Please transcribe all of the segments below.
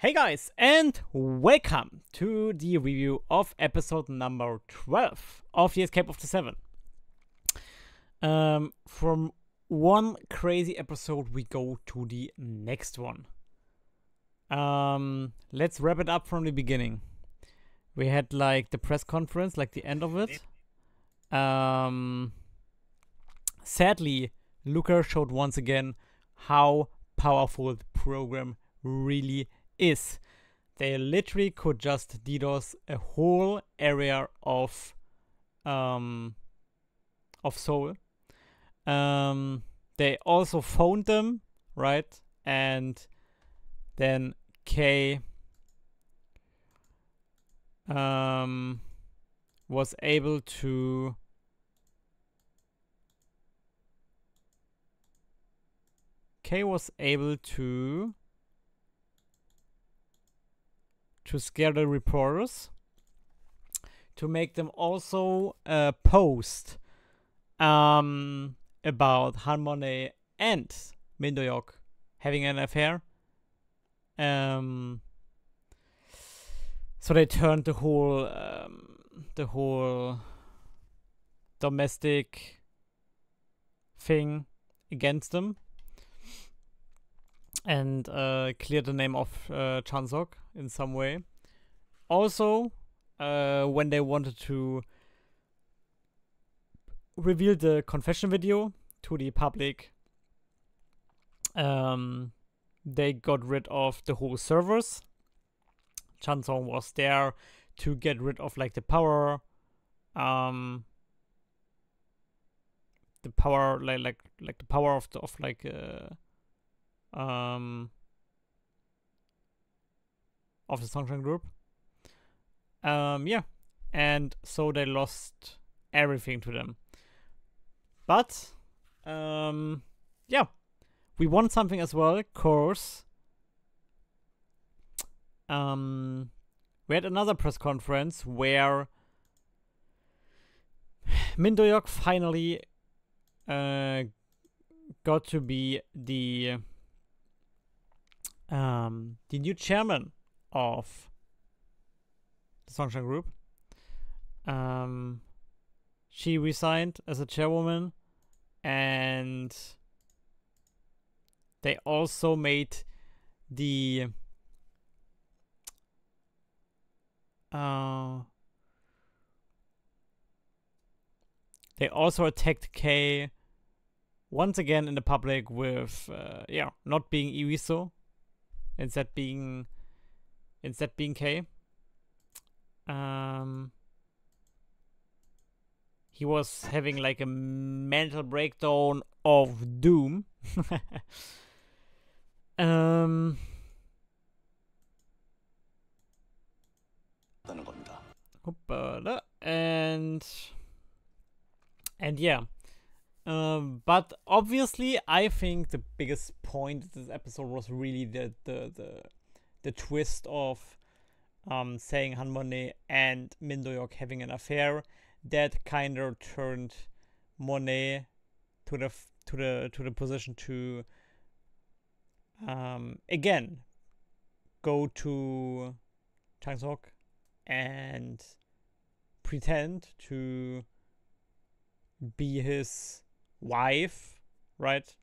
Hey guys, and welcome to the review of episode number 12 of The Escape of the Seven. Um, from one crazy episode, we go to the next one. Um, let's wrap it up from the beginning. We had like the press conference, like the end of it. Um, sadly, Luca showed once again how powerful the program really is. Is they literally could just DDoS a whole area of um of Seoul. Um, they also phoned them, right? And then K um was able to K was able to to scare the reporters to make them also uh, post um, about Harmony and Min Do-hyuk having an affair. Um, so they turned the whole um, the whole domestic thing against them and uh, cleared the name of uh, Chansok in some way. Also, uh, when they wanted to reveal the confession video to the public, um, they got rid of the whole servers. Chansong was there to get rid of like the power, um, the power like like like the power of the of like uh um, of the Sungchan Group. Um, yeah, and so they lost everything to them. But, um, yeah, we won something as well, of course. Um, we had another press conference where Min Do-hyuk finally uh, got to be the um, the new chairman of the Sungchan Group. Um, she resigned as a chairwoman, and they also made the uh, they also attacked K once again in the public with uh, yeah not being Iriso instead being instead being K. Um, he was having like a mental breakdown of doom. um, and and yeah um, but obviously, I think the biggest point of this episode was really the the the, the twist of um, saying Hanmone and Min Do-hyuk having an affair. That kind of turned Monet to the to the to the position to um, again go to Changsok and pretend to be his wife, right?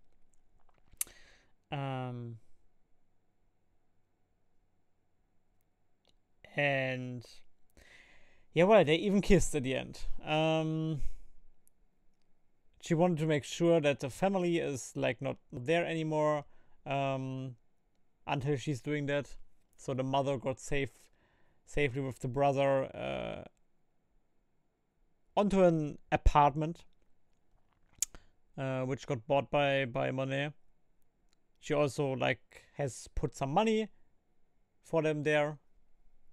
Um, and yeah, well, they even kissed at the end. Um, she wanted to make sure that the family is like not there anymore um, until she's doing that. So the mother got safe safely with the brother uh, onto an apartment uh, which got bought by by Monet. She also like has put some money for them there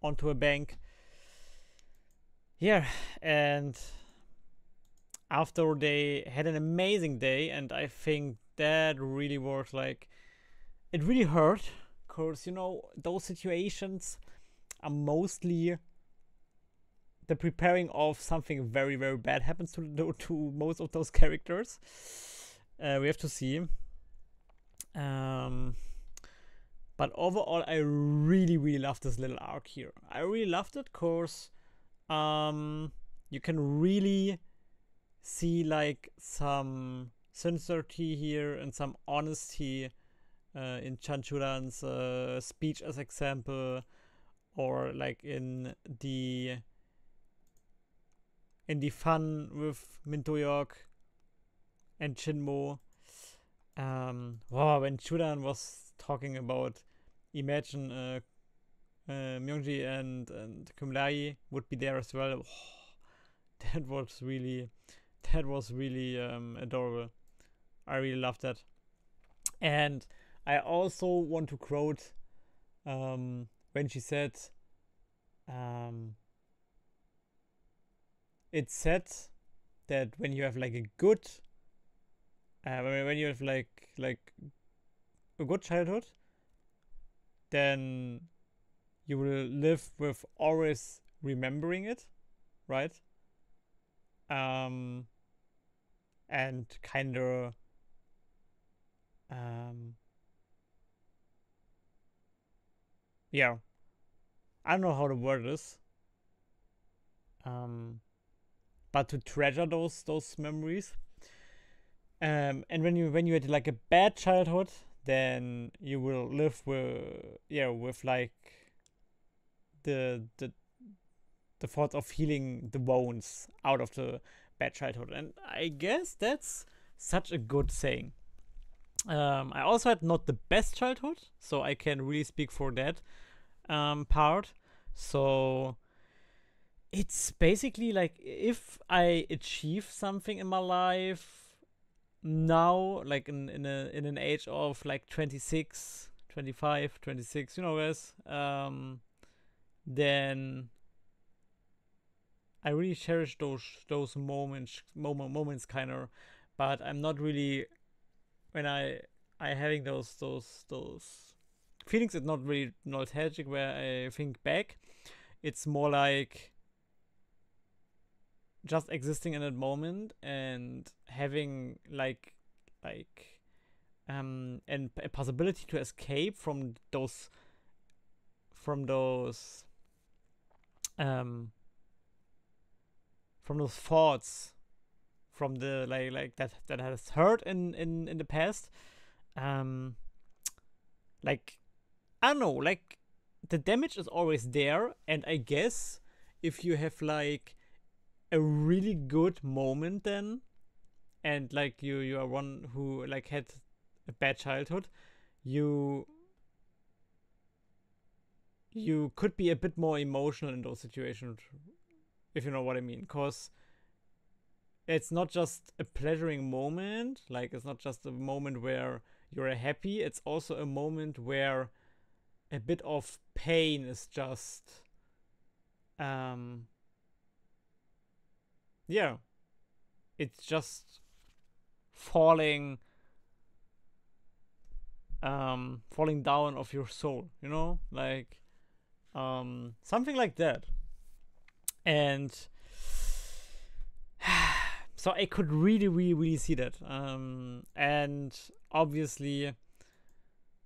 onto a bank. Yeah, and after they had an amazing day, and I think that really was like it really hurt because you know those situations are mostly the preparing of something very very bad happens to to most of those characters. Uh, we have to see. Um, but overall, I really, really love this little arc here. I really loved it because um, you can really see like some sincerity here and some honesty uh, in Chanchuran's uh, speech as example or like in the in the fun with Min Do-hyuk and Shinmo. Um, wow, when Churan was talking about imagine uh, uh, Myungji and and Kumlai would be there as well. Oh, that was really that was really um, adorable. I really loved that. And I also want to quote um, when she said, um, "It's said that when you have like a good, uh, when you have like like a good childhood, then you will live with always remembering it, right? Um, and kind of um, yeah, I don't know how to word this. Um, but to treasure those those memories. Um, and when you when you had like a bad childhood, then you will live with yeah with like the the the thought of healing the wounds out of the bad childhood. And i guess that's such a good saying. Um, i also had not the best childhood so i can really speak for that um, part. So it's basically like if i achieve something in my life now like in in a in an age of like 26 25 26 you know guys um then i really cherish those those moments moment moments kind of but i'm not really when i i having those those those feelings it's not really nostalgic where i think back. It's more like just existing in that moment and having like like um and a possibility to escape from those from those um from those thoughts from the like like that that has hurt in in in the past. Um like i don't know like the damage is always there and i guess if you have like a really good moment then. And like you you are one who like had a bad childhood. You you could be a bit more emotional in those situations if you know what i mean. Because it's not just a pleasuring moment like it's not just a moment where you're happy it's also a moment where a bit of pain is just um yeah, it's just falling um falling down of your soul you know? Like um something like that. And so i could really really really see that. Um and obviously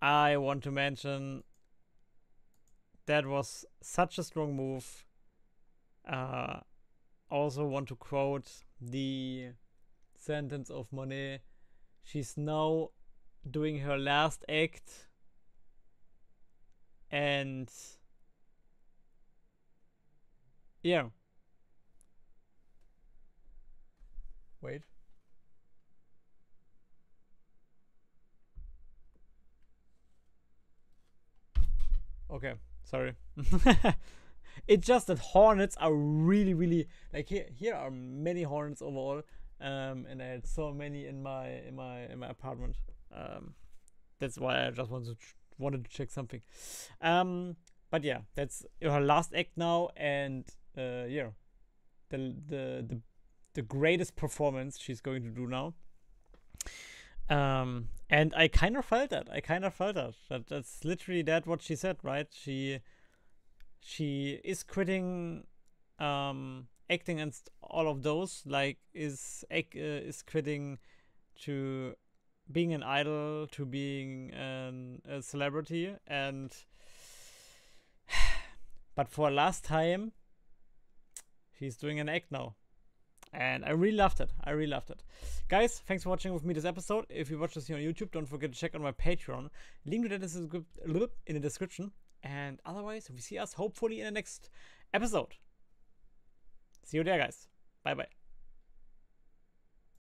i want to mention that was such a strong move uh also want to quote the sentence of Monet. She's now doing her last act and yeah. Wait. Okay, sorry. it's just that hornets are really really like here here are many hornets overall um and i had so many in my in my in my apartment. Um that's why i just wanted to wanted to check something. Um but yeah that's her last act now and uh yeah the the the, the greatest performance she's going to do now. Um and i kind of felt that i kind of felt that that that's literally that what she said right? She she is quitting um, acting and all of those like is uh, is quitting to being an idol to being an, a celebrity and but for last time she's doing an act now. And i really loved it. I really loved it. Guys thanks for watching with me this episode. If you watch this here on youtube don't forget to check out my patreon. Link to that is in the description and otherwise we see us hopefully in the next episode. See you there guys. Bye bye